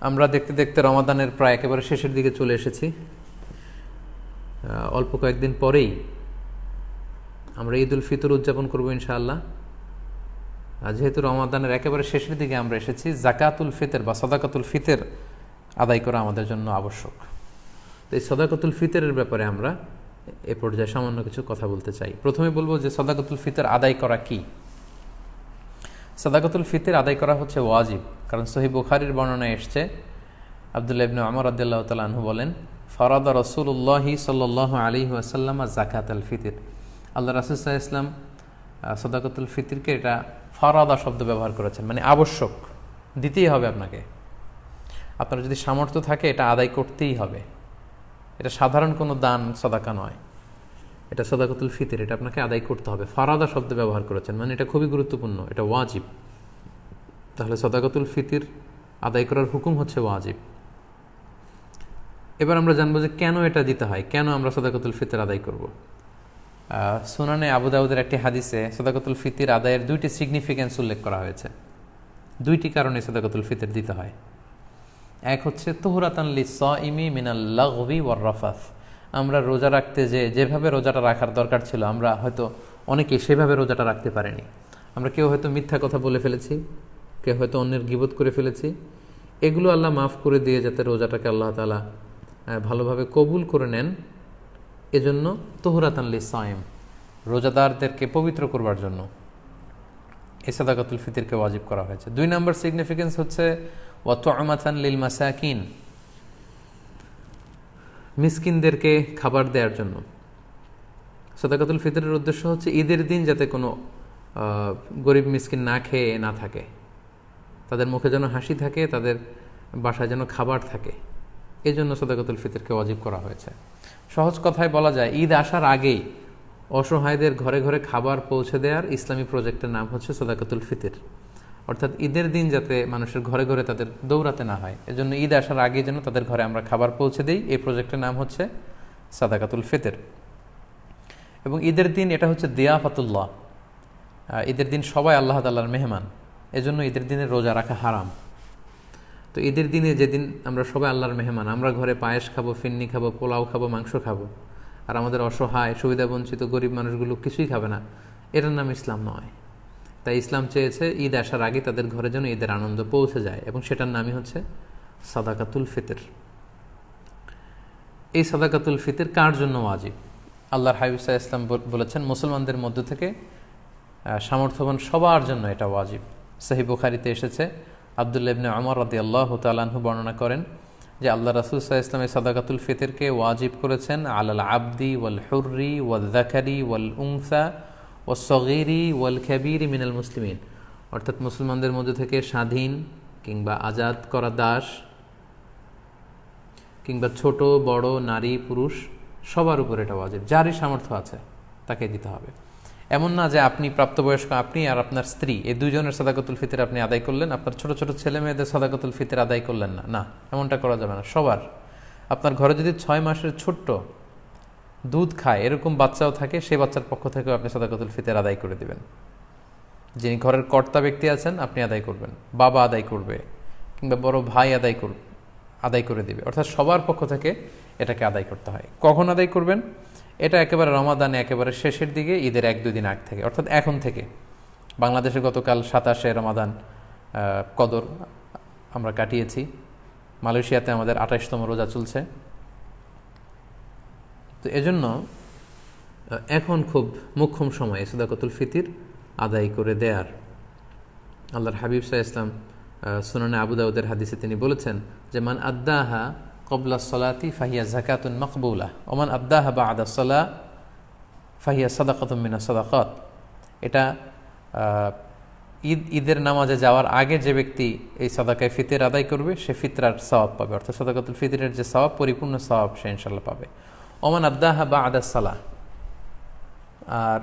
আমরা দেখতে দেখতে রমাদানের প্রায় একেবারে শেষের দিকে চলে এসেছি। অল্প কয়েকদিন পরেই আমরা ঈদ উল ফিতর উদযাপন করব ইনশাআল্লাহ। যেহেতু রমাদানের একেবারে শেষের দিকে আমরা এসেছি, জাকাতুল ফিতের বা সদাকাতুল ফিতের আদায় করা আমাদের জন্য আবশ্যক। তো এই সদাকাতুল ফিতরের ব্যাপারে আমরা এ পর্যায়ে সামান্য কিছু কথা বলতে চাই। প্রথমে বলব যে সদাকাতুল ফিতর আদায় করা কি? সদাকাতুল ফিতর আদায় করা হচ্ছে ওয়াজিব। কারণ সহি বুখারির বর্ণনা এসছে, আবদুল্লাহ ইবনু আমর আদুল্লাহ তালু বলেন, ফরাদা রসুল্লাহি সাল্লাহ আলী আসাল্লাম জাকাত আল ফিতির। আল্লাহ রাসুল্লাহ ইসলাম সদাকতুল ফিতিরকে এটা ফরাদা শব্দ ব্যবহার করেছেন মানে আবশ্যক, দিতেই হবে আপনাকে। আপনার যদি সামর্থ্য থাকে, এটা আদায় করতেই হবে। এটা সাধারণ কোনো দান, সদাকা নয়। এটা সদাকতুল ফিতির, এটা আপনাকে আদায় করতে হবে। ফারাদা শব্দ ব্যবহার করেছেন মানে এটা খুবই গুরুত্বপূর্ণ, এটা ওয়াজিব। তাহলে সদাকতুল ফিতির আদায় করার হুকুম হচ্ছে ওয়াজিব। এবার আমরা জানব যে কেন এটা দিতে হয়, কেন আমরা সদাকতুল ফিতর আদায় করব। সুনানে আবুদাউদের একটি হাদিসে সদাকতুল ফিতির আদায়ের দুইটি সিগনিফিক্যান্স উল্লেখ করা হয়েছে। দুইটি কারণে সদাকতুল ফিতর দিতে হয়। এক হচ্ছে তোহরাতানলি স ইমি মিনাল্লাগবি ওয়ার রফাফ আমরা রোজা রাখতে যে, যেভাবে রোজাটা রাখার দরকার ছিল, আমরা হয়তো অনেকে সেভাবে রোজাটা রাখতে পারেনি। আমরা কেউ হয়তো মিথ্যা কথা বলে ফেলেছি কেউ হয়তো অন্যের গিবোধ করে ফেলেছি, এগুলো আল্লাহ মাফ করে দিয়ে যাতে রোজাটাকে আল্লাহ তালা ভালোভাবে কবুল করে নেন। এজন্য তোহরাতানলি সায়েম রোজাদারদেরকে পবিত্র করবার জন্য এ সাদাকাতুল ফিতিরকে ওয়াজিব করা হয়েছে। দুই নম্বর সিগনিফিকেন্স হচ্ছে ওয়াতান লিল মাসাকিন মিসকিনদেরকে খাবার দেওয়ার জন্য। সদাকাতুল ফিতরের উদ্দেশ্য হচ্ছে ঈদের দিন যাতে কোনো গরিব মিসকিন না খেয়ে না থাকে। তাদের মুখে যেন হাসি থাকে, তাদের বাসায় যেন খাবার থাকে। এই জন্য সদাকতুল ফিতরকে অজীব করা হয়েছে। সহজ কথায় বলা যায়, ঈদ আসার আগেই অসহায়দের ঘরে ঘরে খাবার পৌঁছে দেওয়ার ইসলামী প্রজেক্টের নাম হচ্ছে সদাকতুল ফিতর। অর্থাৎ ঈদের দিন যাতে মানুষের ঘরে ঘরে তাদের দৌড়াতে না হয়, এজন্য ঈদ আসার আগে যেন তাদের ঘরে আমরা খাবার পৌঁছে দিই, এই প্রজেক্টের নাম হচ্ছে সাদাকাতুল ফিতের। এবং ঈদের দিন এটা হচ্ছে দিয়াফাতুল্লাহ। ঈদের দিন সবাই আল্লাহ তাল্লাহর মেহমান। এজন্য ঈদের দিনে রোজা রাখা হারাম। তো ঈদের দিনে যেদিন আমরা সবাই আল্লাহর মেহমান, আমরা ঘরে পায়েস খাব, ফিন্নি খাব, পোলাও খাব, মাংস খাব, আর আমাদের অসহায় সুবিধা বঞ্চিত গরিব মানুষগুলো কিছুই খাবে না, এটার নাম ইসলাম নয়। তাই ইসলাম চেয়েছে ঈদ আসার আগে তাদের ঘরে যেন ঈদের আনন্দ পৌঁছে যায়, এবং সেটার নামই হচ্ছে সাদাকাতুল ফিতর। এই সাদাকাতুল ফিতর কার জন্য ওয়াজিব? আল্লাহর হাবিবসা ইসলাম বলেছেন, মুসলমানদের মধ্য থেকে সামর্থ্যবান সবার জন্য এটা ওয়াজিব। সাহি বুখারিতে এসেছে। আবদুল্লা ইবনে আমর রাদি আল্লাহ তালাহু বর্ণনা করেন যে আল্লাহ রাসুল সাহা ইসলামের সাদাকাতুল ফিতরকে ওয়াজিব করেছেন আলাল আবদি ওয়াল হুর্রি ওয়াল জাকারি ওয়াল উংসা ও সগিরি ওয়াল খ্যাবিরি মিনাল মুসলিমিন। অর্থাৎ মুসলমানদের মধ্যে থেকে স্বাধীন কিংবা আজাদ করা দাস কিংবা ছোট, বড়, নারী, পুরুষ সবার উপর এটা ওয়াজিব। যারই সামর্থ্য আছে তাকে দিতে হবে। এমন না যে আপনি প্রাপ্তবয়স্ক, আপনি আর আপনার স্ত্রী, এই দুজনের সদাকতুল ফিতর আপনি আদায় করলেন, আপনার ছোট ছোট ছেলে মেয়েদের সদাকতুল ফিতর আদায় করলেন না। না, এমনটা করা যাবে না। সবার। আপনার ঘরে যদি ছয় মাসের ছোট্ট দুধ খায়, এরকম বাচ্চাও থাকে, সেই বাচ্চার পক্ষ থেকেও আপনি সদাকতুল ফিতর আদায় করে দিবেন। যিনি ঘরের কর্তা ব্যক্তি আছেন, আপনি আদায় করবেন। বাবা আদায় করবে, কিংবা বড় ভাই আদায় করবে আদায় করে দিবে। অর্থাৎ সবার পক্ষ থেকে এটাকে আদায় করতে হয়। কখন আদায় করবেন? এটা একেবারে রমাদানে একেবারে শেষের দিকে, ঈদের এক দুই দিন আগ থেকে, অর্থাৎ এখন থেকে। বাংলাদেশে গতকাল সাতাশে রমাদান কদর আমরা কাটিয়েছি। মালয়েশিয়াতে আমাদের আঠাশতম রোজা চলছে। তো এজন্য, এখন খুব মুখ্যম সময় সুদাকতুল ফিতির আদায় করে দেয়ার। আল্লাহর হাবিব শাহ ইসলাম সুনানে আবুদাউদের হাদিসে তিনি বলেছেন যে, মান আদাহা কবলা সলাতি ফাহিয়া জাকাতুন মকবুলা ওমান আদাহা বা আদা সলা ফাহিয়া সদাকতুম মিনা সদাকত এটা ঈদ, ঈদের নামাজে যাওয়ার আগে যে ব্যক্তি এই সদাকায় ফিতের আদায় করবে, সে ফিতরার সওয়াব পাবে। অর্থাৎ সদাকতুল ফিতরের যে সওয়াব, পরিপূর্ণ সওয়াব সে ইনশাল্লাহ পাবে। ওমান আদাহা বা আদা আর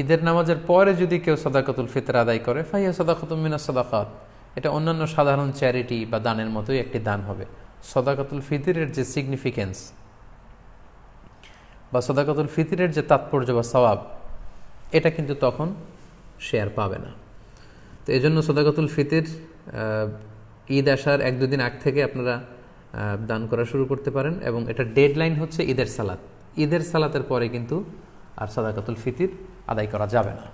ঈদের নামাজের পরে যদি কেউ সদাকতুল ফিতর আদায় করে ফাইয়া সদাকতুল মিনা সদাকত। এটা অন্যান্য সাধারণ চ্যারিটি বা দানের মতোই একটি দান হবে। সদাকতুল ফিতিরের যে সিগনিফিকেন্স বা সদাকাতুল ফিতিরের যে তাৎপর্য বা সবাব এটা কিন্তু তখন আর পাবে না। তো এই জন্য সদাকতুল ফিতির ঈদ আসার এক দুদিন আগ থেকে আপনারা দান করা শুরু করতে পারেন এবং এটা ডেডলাইন হচ্ছে ঈদের সালাত। ঈদের সালাতের পরে কিন্তু আর সাদাকাতুল ফিতির আদায় করা যাবে না।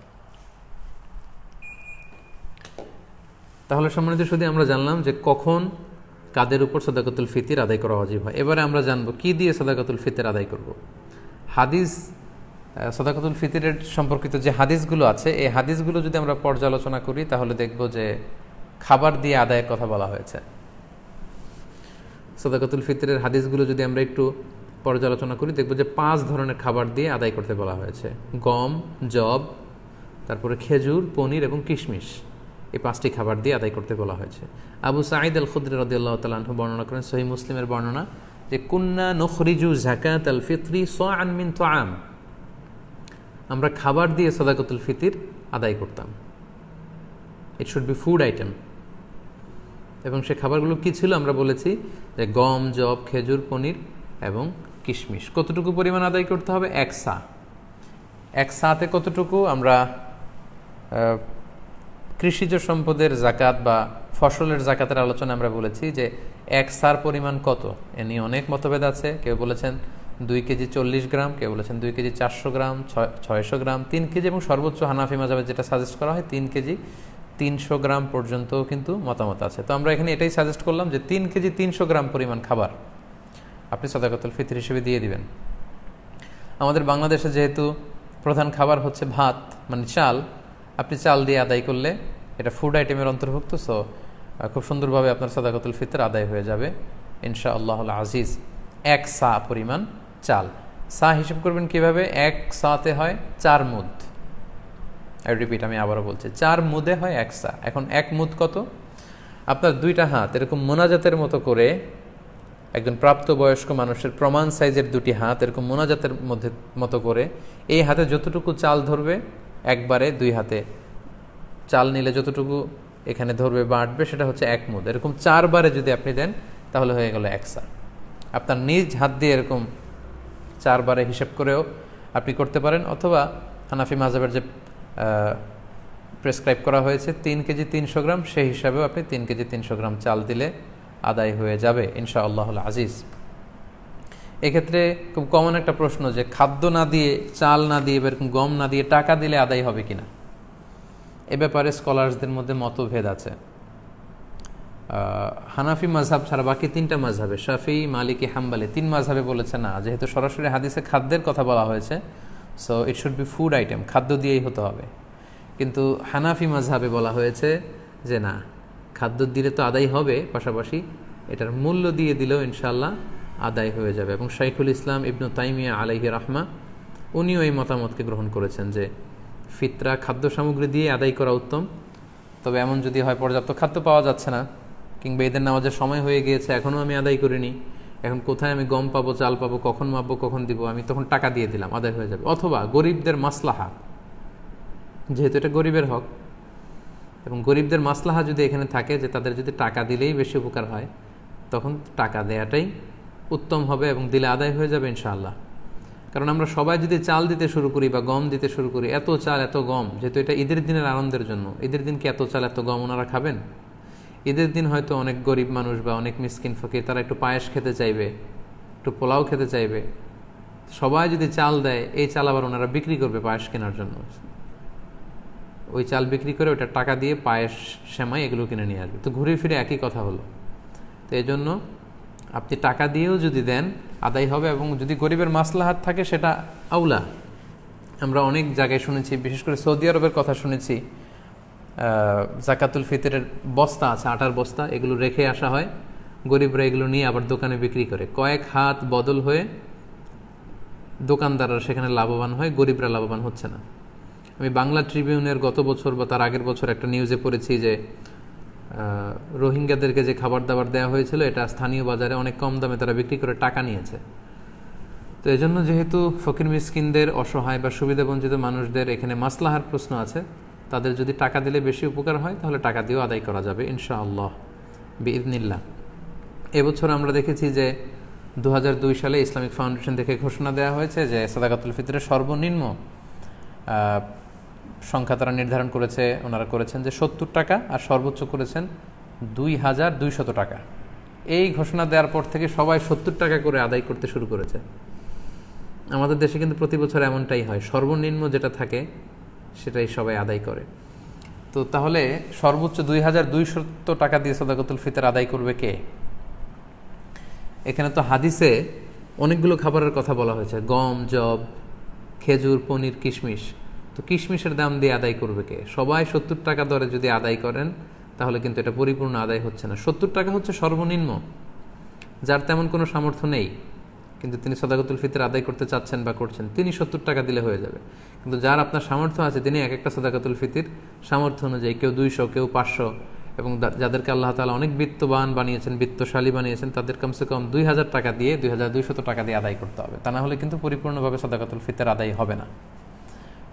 তাহলে সম্মানিত শুধু আমরা জানলাম যে কখন কাদের উপর সদাকাতুল ফিতির আদায় করা অজীব হয়। এবারে আমরা জানব, কি দিয়ে সদাকাতুল ফিতির আদায় করব? হাদিস সদাকাতুল ফিতিরের সম্পর্কিত যে হাদিসগুলো আছে, এই হাদিসগুলো যদি আমরা পর্যালোচনা করি, তাহলে দেখব যে খাবার দিয়ে আদায়ের কথা বলা হয়েছে। সদাকাতুল ফিতরের হাদিসগুলো যদি আমরা একটু পর্যালোচনা করি, দেখব যে পাঁচ ধরনের খাবার দিয়ে আদায় করতে বলা হয়েছে। গম জব তারপরে খেজুর, পনির এবং কিশমিশ। এই পাঁচটি খাবার দিয়ে আদায় করতে বলা হয়েছে। আবু সাঈদ আল খুদ্র রদিয়াল্লাহ তালাহ বর্ণনা করেন সহি মুসলিমের বর্ণনা যে, কুন্না নখরিজু জাকাত আল ফিতরি স আনমিন তো আম আমরা খাবার দিয়ে সদাকতুল ফিতির আদায় করতাম। It should be food item এবং সে খাবারগুলো কি ছিল আমরা বলেছি, যে গম জব খেজুর, পনির এবং কিশমিশ। কতটুকু পরিমাণ আদায় করতে হবে? এক সা। এক সাতে কতটুকু? আমরা কৃষিজ সম্পদের জাকাত বা ফসলের জাকাতের আলোচনা আমরা বলেছি যে এক সার পরিমাণ কত? এ নিয়ে অনেক মতভেদ আছে। কেউ বলেছেন দুই কেজি চল্লিশ গ্রাম, কেউ বলেছেন দুই কেজি চারশো গ্রাম, ছয়- ছয়শো গ্রাম, তিন কেজি এবং সর্বোচ্চ হানাফি মাজাবে যেটা সাজেস্ট করা হয়, তিন কেজি তিনশো গ্রাম পর্যন্ত কিন্তু মতামত আছে। তো আমরা এখানে এটাই সাজেস্ট করলাম যে তিন কেজি তিনশো গ্রাম পরিমাণ খাবার আপনি সদাকতুল ফিতর হিসেবে দিয়ে দিবেন। আমাদের বাংলাদেশে যেহেতু প্রধান খাবার হচ্ছে ভাত মানে চাল আপনি চাল দিয়ে আদায় করলে এটা ফুড আইটেমের অন্তর্ভুক্ত সো খুব সুন্দরভাবে আপনার সদাকতুল ফিতর আদায় হয়ে যাবে। ইনশা আল্লাহ আজিজ, এক সা পরিমাণ চাল। সা হিসেব করবেন কীভাবে? এক সাতে হয় চার মুদ। আই রিপিট আমি আবারও বলছি, চার মুদে হয় এক সা। এখন এক মুদ কত? আপনার দুইটা হাত, এরকম মোনাজাতের মতো করে একজন প্রাপ্তবয়স্ক মানুষের প্রমাণ সাইজের দুটি হাত, এরকম মোনাজাতের মধ্যে, মতো করে এই হাতে যতটুকু চাল ধরবে একবারে দুই হাতে। চাল নিলে যতটুকু এখানে ধরবে বা আটবে সেটা হচ্ছে এক মুদ। এরকম চারবারে যদি আপনি দেন, তাহলে হয়ে গেল একসা আপনার নিজ হাত দিয়ে এরকম চারবারে হিসেব করেও আপনি করতে পারেন, অথবা হানাফি মাজাবের যে প্রেসক্রাইব করা হয়েছে, তিন কেজি তিনশো গ্রাম, সেই হিসাবেও আপনি তিন কেজি তিনশো গ্রাম চাল দিলে আদায় হয়ে যাবে ইনশা আল্লাহ আজিজ। এক্ষেত্রে খুব কমন একটা প্রশ্ন যে, খাদ্য না দিয়ে, চাল না দিয়ে এরকম গম না দিয়ে টাকা দিলে আদায় হবে কিনা? এ ব্যাপারে স্কলার্সদের মধ্যে মতভেদ আছে। হানাফি মাঝহাব ছাড়া বাকি তিনটা মাঝহাবে শাফি, মালিকি, হাম্বালি, তিন মাঝহাবে বলেছে না, যেহেতু সরাসরি হাদিসে খাদ্যের কথা বলা হয়েছে so it should be food item খাদ্য দিয়েই হতে হবে। কিন্তু হানাফি মাঝহাবে বলা হয়েছে যে না, খাদ্য দিলে তো আদায় হবে, পাশাপাশি এটার মূল্য দিয়ে দিলেও ইনশাল্লাহ আদায় হয়ে যাবে। এবং শাইখুল ইসলাম ইবনু তাইমিয়া আলাইহি রাহমা, উনিও এই মতামতকে গ্রহণ করেছেন যে, ফিতরা খাদ্য সামগ্রী দিয়ে আদায় করা উত্তম। তবে এমন যদি হয়, পর্যাপ্ত খাদ্য পাওয়া যাচ্ছে না, কিংবা এদের নামাজের সময় হয়ে গিয়েছে, এখনও আমি আদায় করিনি, এখন কোথায় আমি গম পাবো, চাল পাবো, কখন মাপবো, কখন দিব, আমি তখন টাকা দিয়ে দিলাম, আদায় হয়ে যাবে। অথবা গরিবদের মাসলাহা, যেহেতু এটা গরিবের হক, এবং গরিবদের মাসলাহা যদি এখানে থাকে যে, তাদের যদি টাকা দিলেই বেশি উপকার হয়, তখন টাকা দেয়াটাই উত্তম হবে এবং দিলে আদায় হয়ে যাবে ইনশাআল্লাহ। কারণ আমরা সবাই যদি চাল দিতে শুরু করি বা গম দিতে শুরু করি, এত চাল, এত গম, যেহেতু এটা ঈদের দিনের আনন্দের জন্য, ঈদের দিন কি এত চাল, এত গম ওনারা খাবেন? ঈদের দিন হয়তো অনেক গরিব মানুষ বা অনেক মিসকিন ফকির, তারা একটু পায়েস খেতে চাইবে, একটু পোলাও খেতে চাইবে। সবাই যদি চাল দেয়, এই চাল আবার ওনারা বিক্রি করবে পায়েস কেনার জন্য। ওই চাল বিক্রি করে ওটা টাকা দিয়ে পায়েস, সেমাই এগুলো কিনে নিয়ে আসবে। তো ঘুরে ফিরে একই কথা হলো। তো এই জন্য আপনি টাকা দিয়েও যদি দেন, আদায় হবে এবং যদি গরিবের মাসলাহাত থাকে, সেটা আউলা আমরা অনেক জায়গায় শুনেছি, বিশেষ করে সৌদি আরবের কথা শুনেছি জাকাতুল ফিতরের বস্তা আছে, আটার বস্তা, এগুলো রেখে আসা হয়। গরিবরা এগুলো নিয়ে আবার দোকানে বিক্রি করে। কয়েক হাত বদল হয়ে দোকানদাররা সেখানে লাভবান হয়, গরিবরা লাভবান হচ্ছে না। আমি বাংলা ট্রিবিউনের গত বছর বা তার আগের বছর একটা নিউজে পড়েছি যে রোহিঙ্গাদেরকে যে খাবার দাবার দেওয়া হয়েছিল, এটা স্থানীয় বাজারে অনেক কম দামে তারা বিক্রি করে টাকা নিয়েছে। তো এই জন্য যেহেতু ফকির মিসকিনদের অসহায় বা সুবিধাবঞ্চিত মানুষদের এখানে মাসলাহার প্রশ্ন আছে, তাদের যদি টাকা দিলে বেশি উপকার হয়, তাহলে টাকা দিয়েও আদায় করা যাবে, ইনশাআল্লাহ বিদনিল্লা এবছর আমরা দেখেছি যে দু হাজার দুই সালে ইসলামিক ফাউন্ডেশন থেকে ঘোষণা দেওয়া হয়েছে যে সাদাকাতুল ফিতরের সর্বনিম্ন সংখ্যা তারা নির্ধারণ করেছে, ওনারা করেছেন যে সত্তর টাকা আর সর্বোচ্চ করেছেন দুই হাজার দুইশত টাকা। এই ঘোষণা দেওয়ার পর থেকে সবাই সত্তর টাকা করে আদায় করতে শুরু করেছে। আমাদের দেশে কিন্তু প্রতি বছর এমনটাই হয়, সর্বনিম্ন যেটা থাকে সেটাই সবাই আদায় করে। তো তাহলে সর্বোচ্চ দুই হাজার দুইশত টাকা দিয়ে সদাকতুল ফিতর আদায় করবে কে? এখানে তো হাদিসে অনেকগুলো খাবারের কথা বলা হয়েছে, গম জব খেজুর, পনির, কিশমিশ। তো কিশমিশের দাম দিয়ে আদায় করবে কে? সবাই সত্তর টাকা দরে যদি আদায় করেন, তাহলে কিন্তু এটা পরিপূর্ণ আদায় হচ্ছে না। সত্তর টাকা হচ্ছে সর্বনিম্ন, যার তেমন কোনো সামর্থ্য নেই। কিন্তু তিনি সদাকতুল ফিতর আদায় করতে চাচ্ছেন বা করছেন, তিনি সত্তর টাকা দিলে হয়ে যাবে। কিন্তু যার আপনার সামর্থ্য আছে, তিনি এক একটা সদাকতুল ফিতির সামর্থ্য অনুযায়ী কেউ দুইশো, কেউ পাঁচশো, এবং যাদেরকে আল্লাহ তালা অনেক বিত্তবান বানিয়েছেন, বিত্তশালী বানিয়েছেন, তাদের কমসে কম দুই হাজার টাকা দিয়ে, দুই হাজার দুইশত টাকা দিয়ে আদায় করতে হবে। তা না হলে কিন্তু পরিপূর্ণভাবে সদাকাতুল ফিতর আদায় হবে না।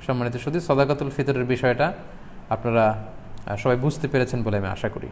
সম্মানিত শুধু সদাকাতুল ফিতরের বিষয়টা আপনারা সবাই বুঝতে পেরেছেন বলে আমি আশা করি।